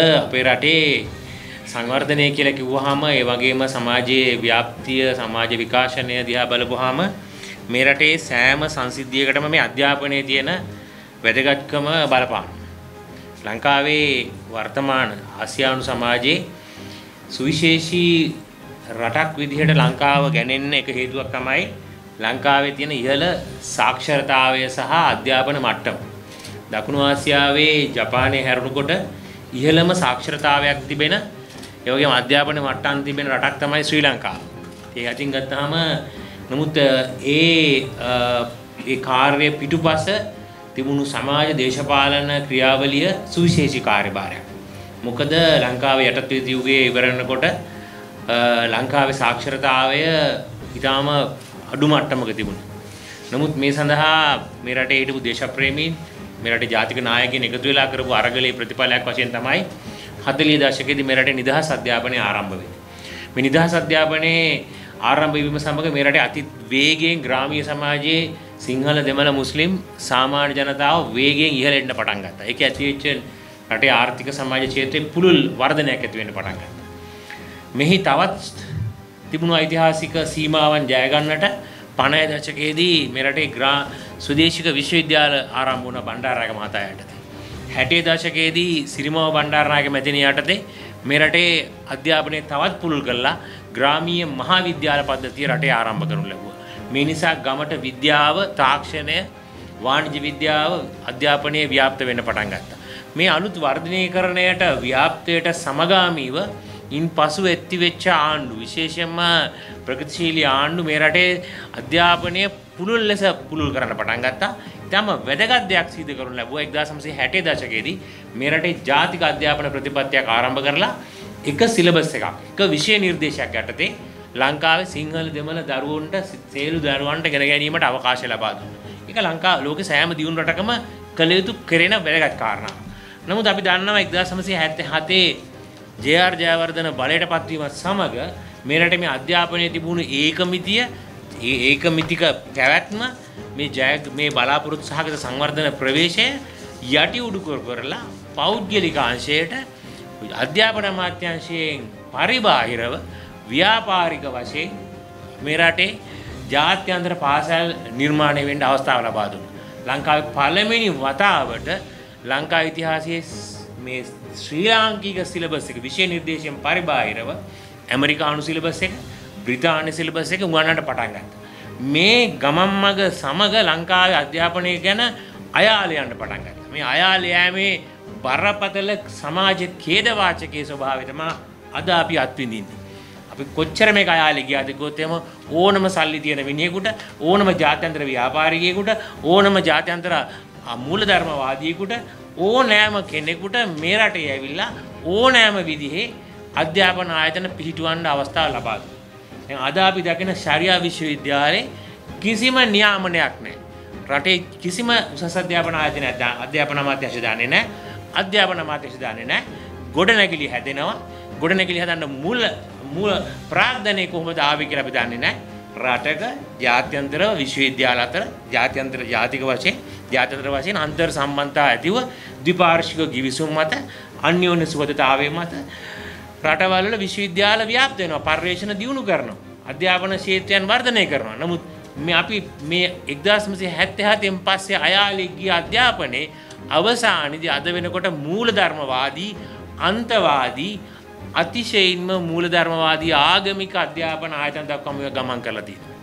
අපේ රටේ සංවර්ධනය කියලා කිව්වහම ඒ වගේම සමාජයේ ව්‍යාප්තිය සමාජ විකාශනය දිහා බලපුවාම මේ රටේ සෑම සංසිද්ධියකටම මේ අධ්‍යාපනයේ තියෙන වැදගත්කම බලපාන. ලංකාවේ වර්තමාන ආසියානු සමාජයේ සුවිශේෂී රටක් විදිහට ලංකාව ගැනෙන්න එක හේතුවක් තමයි ලංකාවේ තියෙන ඉහළ සාක්ෂරතාවය සහ අධ්‍යාපන මට්ටම. දකුණු ආසියාවේ ජපානයේ හැරුණුකොට ඉහළම සාක්ෂරතාවයක් තිබෙන ඒ වගේම අධ්‍යාපන මට්ටම් තිබෙන රටක් තමයි ශ්‍රී ලංකාව. ඒක අතින් ගත්තාම නමුත් ඒ ඒ කාර්ය පිටුපස තිබුණු සමාජ දේශපාලන ක්‍රියාවලිය සුවිශේෂී කාර්යභාරයක්. මොකද ලංකාවේ යටත් යුගයේ ඉවරනකොට ලංකාවේ සාක්ෂරතාවය ඊටාම අඩු මට්ටමක තිබුණා. නමුත් මේ සඳහා මේ රටේ හිටපු දේශප්‍රේමීන් මේ රටේ ජාතික නායකයින් එකතු වෙලා කරපු අරගලයේ ප්‍රතිඵලයක් වශයෙන් තමයි 40 දශකයේදී මේ රටේ නිදහස් අධ්‍යාපනය ආරම්භ වෙන්නේ. මේ නිදහස් අධ්‍යාපනයේ ආරම්භ වීම සමග මේ රටේ අති වේගයෙන් ග්‍රාමීය සමාජයේ සිංහල දෙමළ මුස්ලිම් සාමාන්‍ය ජනතාව වේගයෙන් ඉහළ එන්න පටන් ගත්තා. ඒක ඇතිවෙච්ච රටේ ආර්ථික සමාජ ක්ෂේත්‍රයේ පුළුල් වර්ධනයක් ඇති වෙන්න පටන් ගත්තා. මෙහි තවත් තිබුණු ඓතිහාසික සීමාවන් ජය ගන්නට 50 දශකයේදී මේ රටේ ග්‍රා ස්වදේශික විශ්වවිද්‍යාල ආරම්භ වුණ බණ්ඩාරනායක මහතා යටතේ 60 දශකයේදී සිරිමව බණ්ඩාරනායක මැතිණිය යටතේ මේ රටේ අධ්‍යාපනය තවත් පුළුල් කළා ග්‍රාමීය මහා විද්‍යාල පද්ධතිය රටේ ආරම්භ කරනු ලැබුවා. මේ නිසා ගමට විද්‍යාව, තාක්ෂණය, වාණිජ්‍ය විද්‍යාව අධ්‍යාපනයේ ව්‍යාප්ත වෙන්න පටන් ගත්තා. මේ අලුත් වර්ධනීකරණයට ව්‍යාප්තයට සමගාමීව ඉන් පසු ඇති වෙච්ච ආණ්ඩු විශේෂයෙන්ම ප්‍රගතිශීලී ආණ්ඩු මේ රටේ අධ්‍යාපනය පුළුල් ලෙස පුළුල් කරන්න පටන් ගත්තා. ඉතාම වැදගත් දෙයක් සිදු කරනු ලැබුවා 1960 දශකයේදී මේ රටේ ජාතික අධ්‍යාපන ප්‍රතිපත්තියක් ආරම්භ කරලා එක සිලබස් එකක් එක විෂය නිර්දේශයක් යටතේ ලංකාවේ සිංහල දෙමළ දරුවන්ට සේලු දරුවන්ට ගෙන ගැනීමට අවකාශය ලබා දුන්නා. ඒක ලංකාව ලෝකේ සෑම දියුණු රටකම කළ යුතු කෙරෙන වැදගත් කාරණාවක්. නමුත් අපි දන්නවා 1977 ජේ.ආර් ජයවර්ධන බලයට පත්වීමත් සමග මේ රටේ මේ අධ්‍යාපනයේ තිබුණු ඒකමිතිය ඒ ඒකමිතික පැවැත්ම මේ ජය මේ බලාපොරොත්තු සහගත සංවර්ධන ප්‍රවේශය යටි උඩු කර කරලා පෞද්ගලික අංශයට අධ්‍යාපන අමාත්‍යාංශයෙන් පරිබාහිරව ව්‍යාපාරික වශයෙන් මේ රටේ ජාත්‍යන්තර පාසල් නිර්මාණය වෙන්න අවස්ථාව ලබා දුන්නා. ලංකාවේ පළවෙනි වතාවට ලංකා ඉතිහාසයේ මේ ශ්‍රී ලාංකික සිලබස් එක විෂය නිර්දේශයෙන් පරිබාහිරව ඇමරිකානු සිලබස් එක බ්‍රිතාන්‍ය සිලබස් එක උගන්වන්නට පටන් ගත්තා. මේ ගමන් මග සමග ලංකාවේ අධ්‍යාපනය ගැන අයාලේ යන්න පටන් ගත්තා. මේ අයාලේ යෑමේ බරපතල සමාජ ඛේදවාචකයේ ස්වභාවය තමයි අද අපි අත්විඳින්නේ. අපි කොච්චර මේක අයාලේ ගියාද කිව්වොත් එහෙම ඕනම සල්ලි තියෙන මිනිහෙකුට ඕනම ජාත්‍යන්තර ව්‍යාපාරිකයෙකුට ඕනම ජාත්‍යන්තර මූලධර්මවාදියෙකුට ඕනෑම කෙනෙකුට මේ රටේ ඇවිල්ලා ඕනෑම විදිහේ අධ්‍යාපන ආයතන පිහිටුවන්න අවස්ථාව ලබා දුන්නා. දැන් අද අපි දකින ශරියා විශ්වවිද්‍යාලේ කිසිම නියාමනයක් නැහැ. රටේ කිසිම උසස් අධ්‍යාපන ආයතනයක් අධ්‍යාපන අමාත්‍යාංශය දාන්නේ නැහැ. අධ්‍යාපන අමාත්‍යාංශය දාන්නේ නැහැ. ගොඩනැගිලි හැදෙනවා. ගොඩනැගිලි හදන්න මුල් මුල ප්‍රාග්ධනය කොහොමද ආවේ කියලා අපි දන්නේ නැහැ. රටක ජාත්‍යන්තර විශ්වවිද්‍යාල අතර ජාත්‍යන්තර ජාතික වශයෙන් ජාත්‍යන්තර වශයෙන් අන්තර් සම්බන්ධතා ඇතිව ද්විපාර්ශ්වික ගිවිසුම් මත අන්‍යෝන්‍ය සුහදතාවය මත රටවල් වල විශ්වවිද්‍යාල ව්‍යාප්ත වෙනවා පර්යේෂණ දියුණු කරනවා අධ්‍යාපන ක්ෂේත්‍රයන් වර්ධනය කරනවා. නමුත් මේ අපි මේ 1977න් පස්සේ අයාලේ ගිය අධ්‍යාපනයේ අවසානයේදී අද වෙනකොට මූලධර්මවාදී අන්තවාදී අතිශයින්ම මූලධර්මවාදී ආගමික අධ්‍යාපන ආයතන දක්වාම ගමන් කරලා තියෙනවා.